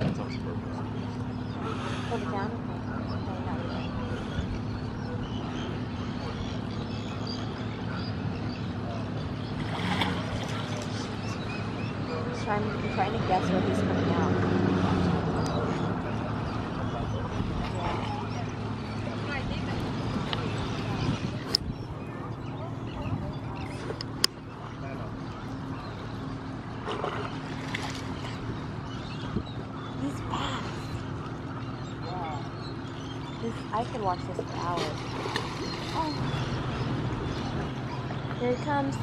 Yet. Oh, he's trying, I'm trying to guess where he's coming out. He's fast. This, I could watch this for hours. Oh. Here he comes.